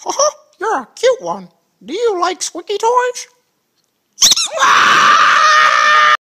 Ha ha! you're a cute one. Do you like squeaky toys?